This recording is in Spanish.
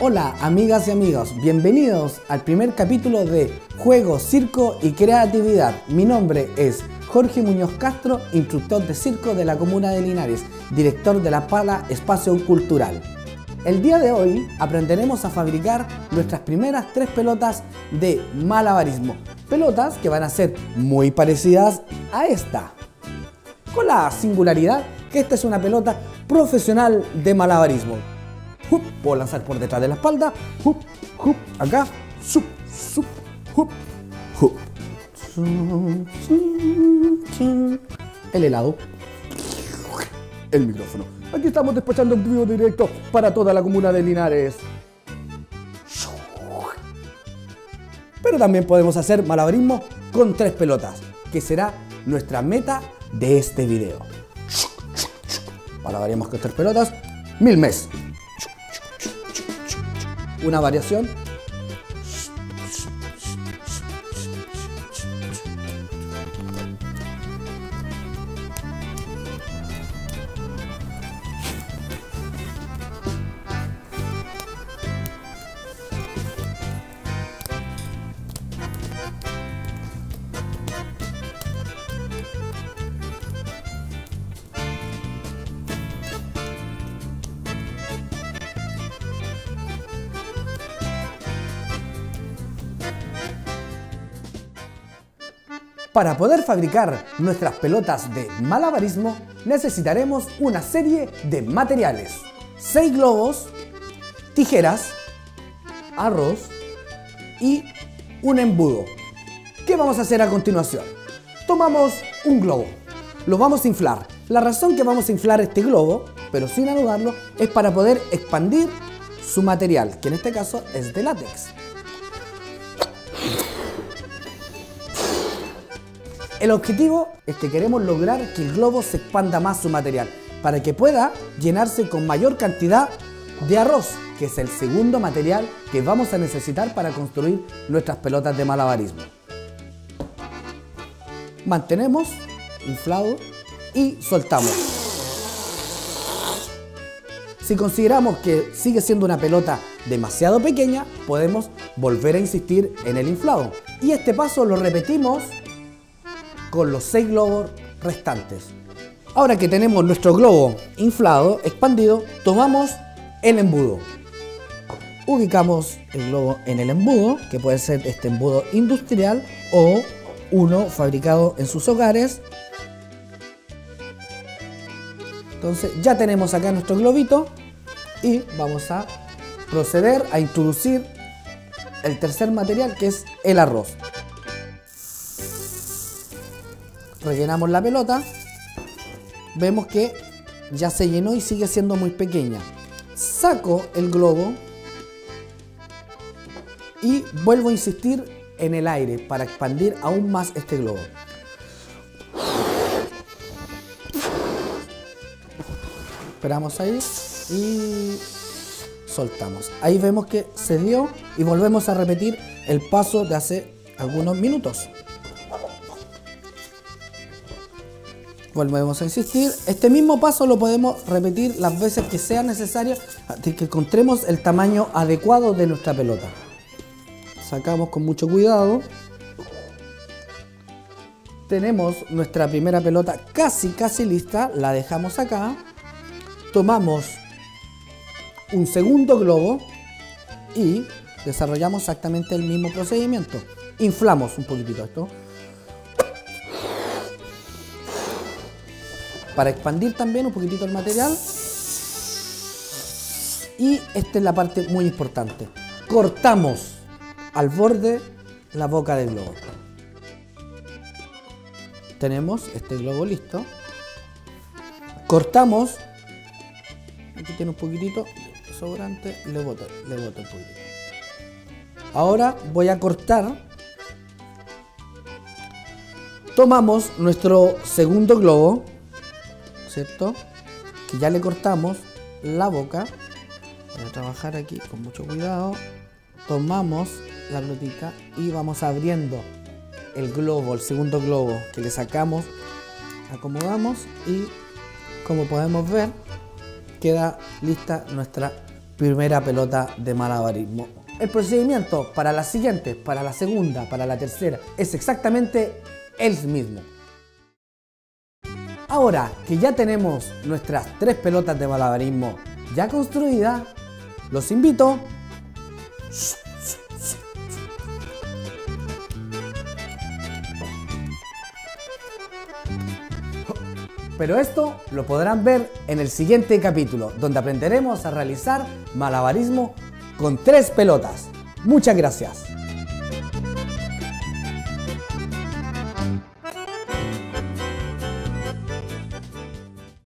Hola amigas y amigos, bienvenidos al primer capítulo de Juego, Circo y Creatividad. Mi nombre es Jorge Muñoz Castro, instructor de circo de la comuna de Linares, director de la Pala Espacio Cultural. El día de hoy aprenderemos a fabricar nuestras primeras tres pelotas de malabarismo. Pelotas que van a ser muy parecidas a esta. Con la singularidad que esta es una pelota profesional de malabarismo puedo lanzar por detrás de la espalda, acá, sup, sup, El helado. El micrófono. Aquí estamos despachando un vivo directo para toda la comuna de Linares. Pero también podemos hacer malabarismo con tres pelotas, que será nuestra meta de este video. Malabarismo con tres pelotas, mil meses una variación Para poder fabricar nuestras pelotas de malabarismo necesitaremos una serie de materiales. 6 globos, tijeras, arroz y un embudo. ¿Qué vamos a hacer a continuación? Tomamos un globo, lo vamos a inflar. La razón que vamos a inflar este globo, pero sin anudarlo, es para poder expandir su material, que en este caso es de látex. El objetivo es que queremos lograr que el globo se expanda más su material para que pueda llenarse con mayor cantidad de arroz, que es el segundo material que vamos a necesitar para construir nuestras pelotas de malabarismo. Mantenemos inflado y soltamos. Si consideramos que sigue siendo una pelota demasiado pequeña, podemos volver a insistir en el inflado. Y este paso lo repetimos con los seis globos restantes. Ahora que tenemos nuestro globo inflado, expandido, tomamos el embudo. Ubicamos el globo en el embudo, que puede ser este embudo industrial o uno fabricado en sus hogares. Entonces ya tenemos acá nuestro globito y vamos a proceder a introducir el tercer material que es el arroz rellenamos la pelota, vemos que ya se llenó y sigue siendo muy pequeña. Saco el globo y vuelvo a insistir en el aire para expandir aún más este globo. Esperamos ahí y soltamos. Ahí vemos que se dio y volvemos a repetir el paso de hace algunos minutos. Volvemos a insistir. Este mismo paso lo podemos repetir las veces que sea necesario hasta que encontremos el tamaño adecuado de nuestra pelota. Sacamos con mucho cuidado. Tenemos nuestra primera pelota casi, casi lista. La dejamos acá. Tomamos un segundo globo y desarrollamos exactamente el mismo procedimiento. Inflamos un poquitito esto. Para expandir también un poquitito el material. Y esta es la parte muy importante. Cortamos al borde la boca del globo. Tenemos este globo listo. Cortamos. Aquí tiene un poquitito sobrante. Le boto, le boto. Ahora voy a cortar. Tomamos nuestro segundo globo Que ya le cortamos la boca. Voy a trabajar aquí con mucho cuidado. Tomamos la pelotita y vamos abriendo el globo, el segundo globo que le sacamos, acomodamos y como podemos ver queda lista nuestra primera pelota de malabarismo. El procedimiento para la siguiente, para la segunda, para la tercera, es exactamente el mismo. Ahora que ya tenemos nuestras tres pelotas de malabarismo ya construidas, los invito Pero esto lo podrán ver en el siguiente capítulo, donde aprenderemos a realizar malabarismo con tres pelotas. Muchas gracias.